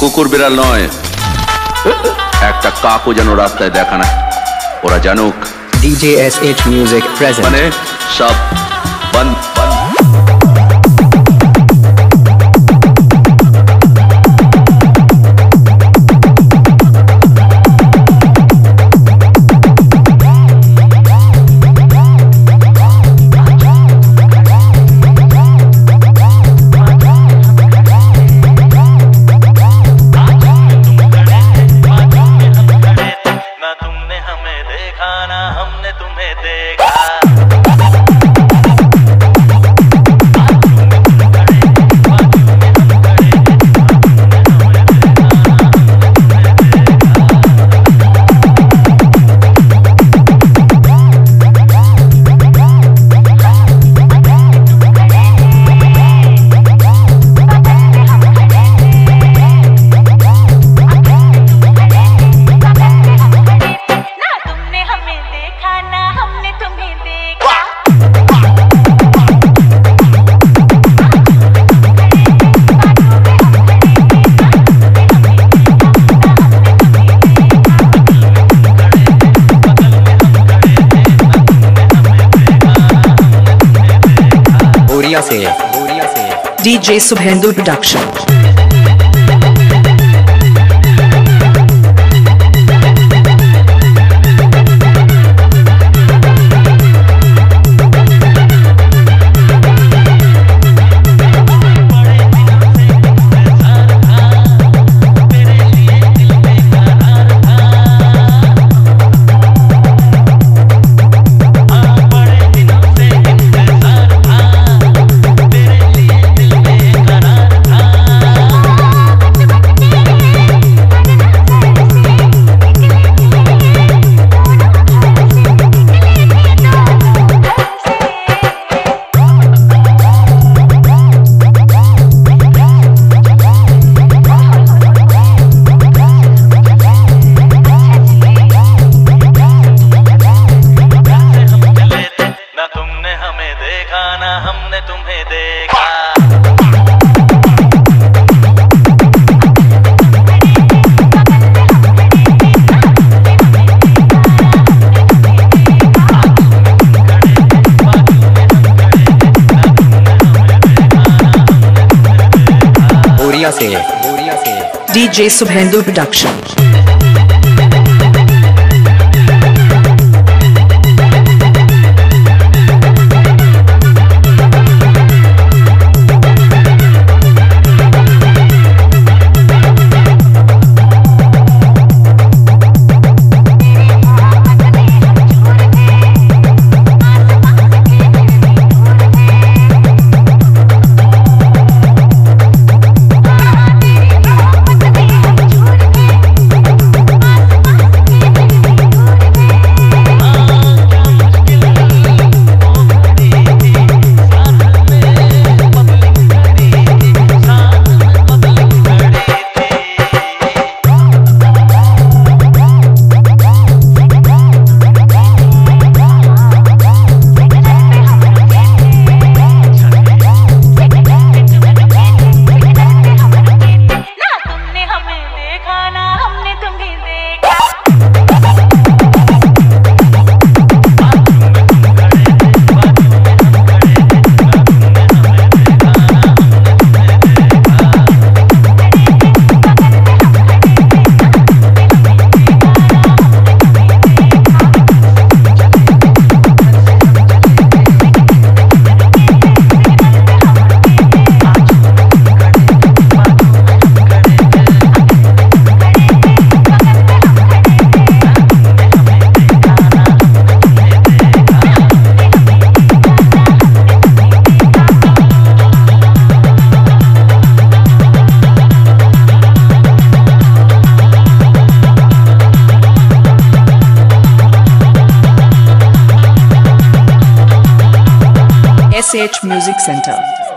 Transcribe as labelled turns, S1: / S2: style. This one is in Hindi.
S1: কুকুর বিড়াল নয়। একটা কাকও যেন রাস্তায় দেখা না ওরা জানুক।
S2: DJ S H music present
S1: মানে সব বন্ধ বন্ধ।
S3: हमें देखा ना हमने तुम्हें देखा।
S4: DJ Subhendu Production.
S3: तुम्हें देखा।
S2: बोरिया से। बोरिया से
S4: DJ SH Music Center.